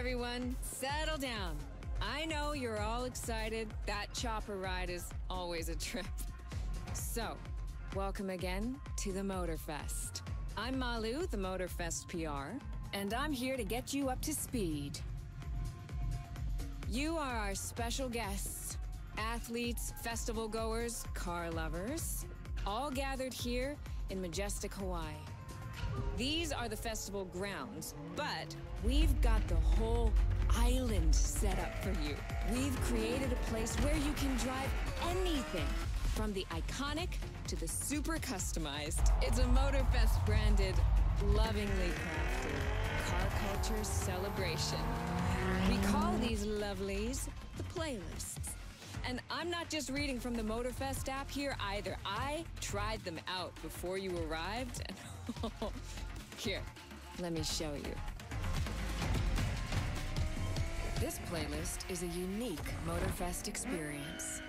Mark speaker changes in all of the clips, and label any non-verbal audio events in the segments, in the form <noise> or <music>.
Speaker 1: everyone. Settle down. I know you're all excited. That chopper ride is always a trip. So, welcome again to the Motorfest. I'm Malu, the Motorfest PR, and I'm here to get you up to speed. You are our special guests athletes, festival goers, car lovers, all gathered here in majestic Hawaii. These are the festival grounds, but we've got the whole island set up for you. We've created a place where you can drive anything from the iconic to the super customized. It's a Motorfest branded, lovingly crafted car culture celebration. We call these lovelies the playlists. And I'm not just reading from the Motorfest app here either. I tried them out before you arrived. And <laughs> here, let me show you. This playlist is a unique Motorfest experience.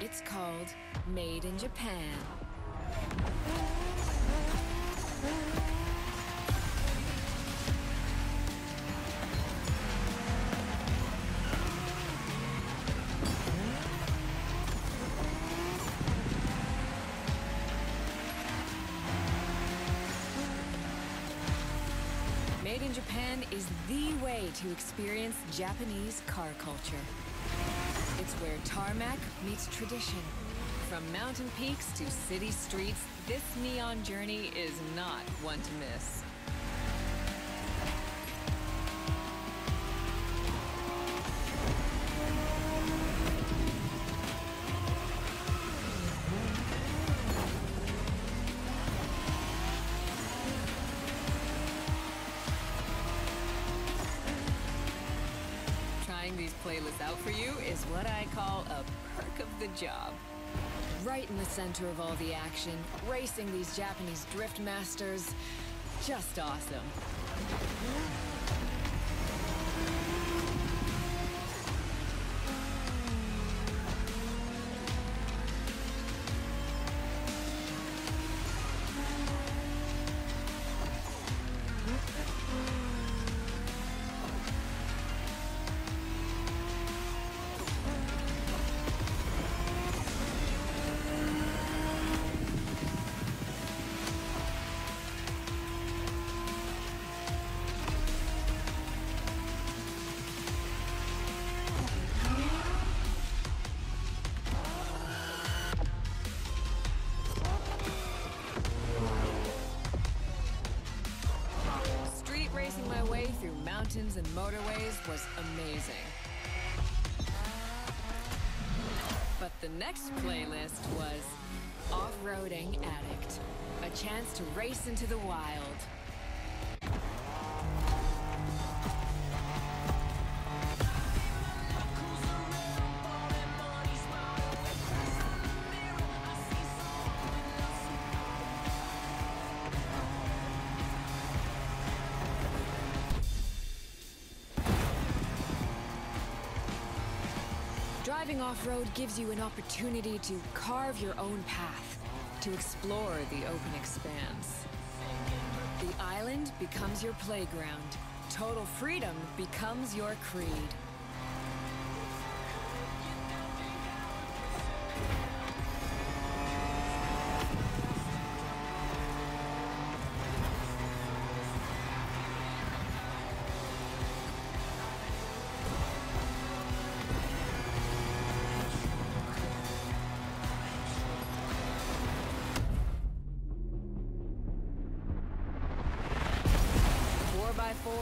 Speaker 1: It's called Made in Japan. Made in Japan is the way to experience Japanese car culture. It's where tarmac meets tradition. From mountain peaks to city streets, this neon journey is not one to miss. Playlists out for you is what I call a perk of the job. Right in the center of all the action, racing these Japanese drift masters, just awesome. Mountains and motorways was amazing. But the next playlist was Off-Roading Addict. A chance to race into the wild. Driving off-road gives you an opportunity to carve your own path, to explore the open expanse. The island becomes your playground. Total freedom becomes your creed.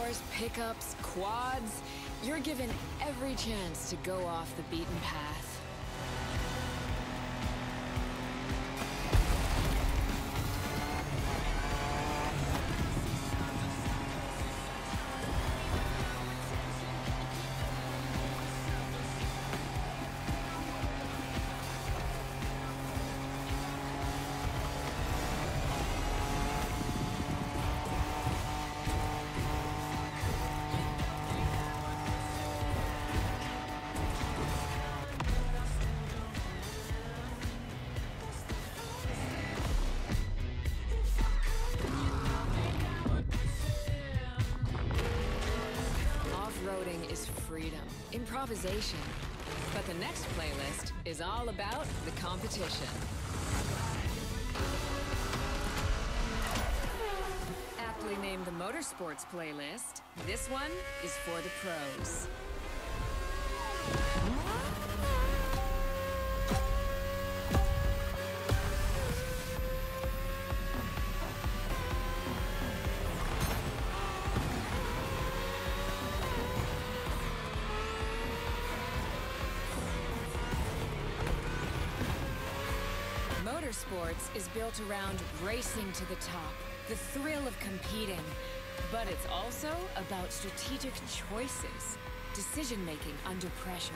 Speaker 1: Fours, pickups, quads. You're given every chance to go off the beaten path. Freedom, improvisation. But the next playlist is all about the competition. Aptly named the Motorsports playlist, this one is for the pros. Motorsports is built around racing to the top, the thrill of competing. But it's also about strategic choices, decision making under pressure.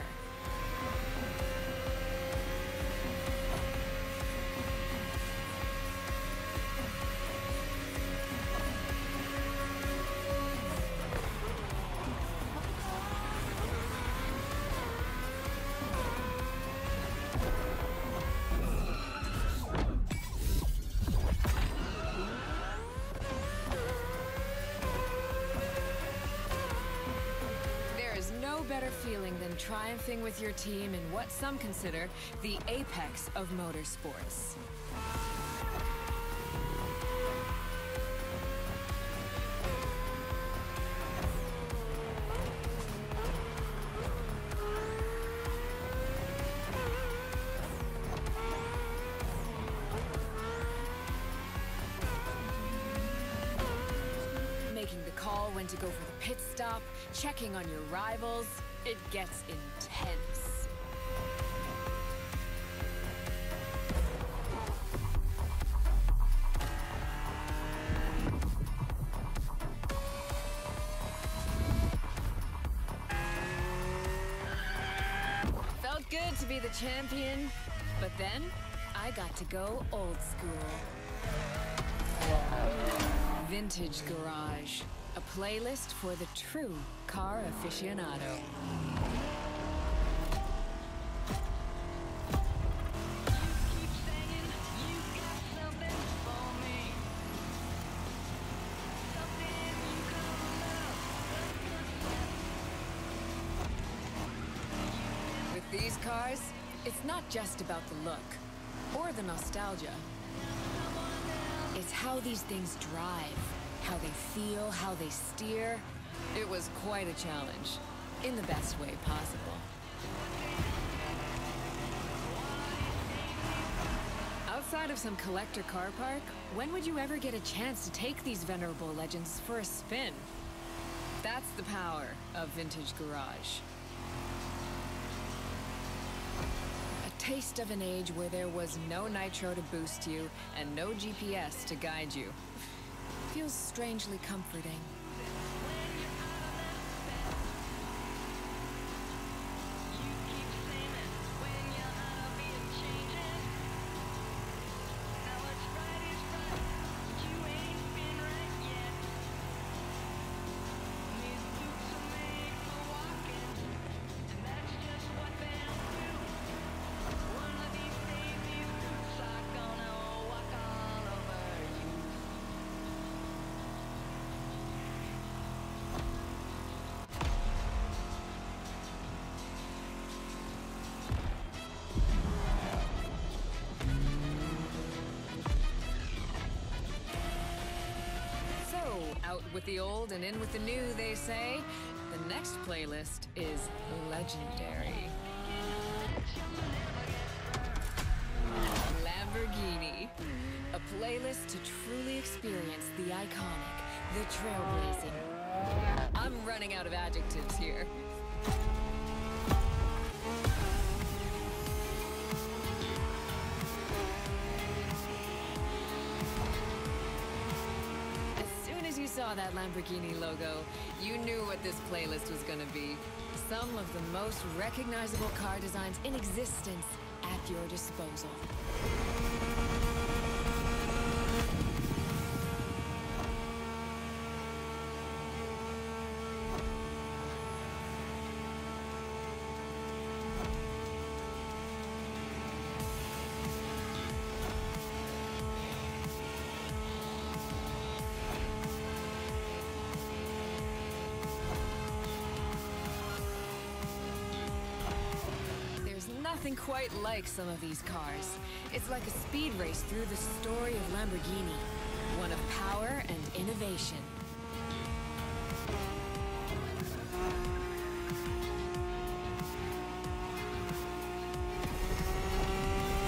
Speaker 1: Better feeling than triumphing with your team in what some consider the apex of motorsports. When to go for the pit stop, checking on your rivals, it gets intense. Felt good to be the champion, but then I got to go old school. Vintage Garage, a playlist for the true car aficionado. With these cars, it's not just about the look or the nostalgia. It's how these things drive, how they feel, how they steer. It was quite a challenge, in the best way possible. Outside of some collector car park, when would you ever get a chance to take these venerable legends for a spin? That's the power of Vintage Garage. A taste of an age where there was no nitro to boost you and no GPS to guide you. Feels strangely comforting. Out with the old and in with the new, they say. The next playlist is legendary. Lamborghini. A playlist to truly experience the iconic, the trailblazing. I'm running out of adjectives here. You saw that Lamborghini logo, you knew what this playlist was gonna be. Some of the most recognizable car designs in existence at your disposal. Nothing quite like some of these cars. It's like a speed race through the story of Lamborghini. One of power and innovation.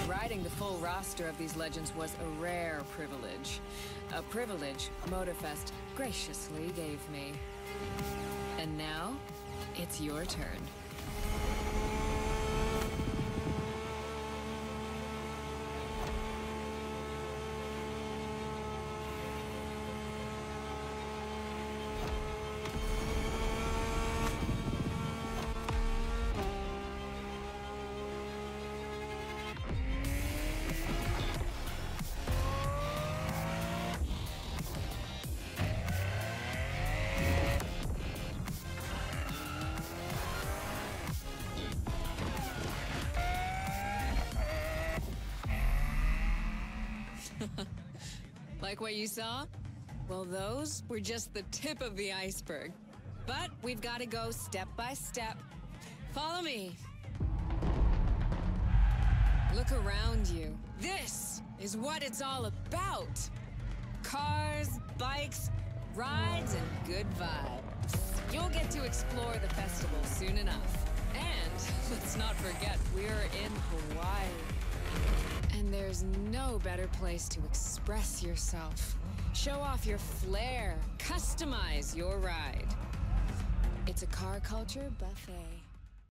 Speaker 1: Riding the full roster of these legends was a rare privilege. A privilege Motorfest graciously gave me. And now, it's your turn. <laughs> Like what you saw? Well, those were just the tip of the iceberg. But we've got to go step by step. Follow me. Look around you. This is what it's all about. Cars, bikes, rides, and good vibes. You'll get to explore the festival soon enough. And <laughs> let's not forget, we're in Hawaii. And there's no better place to express yourself. Show off your flair. Customize your ride. It's a car culture buffet.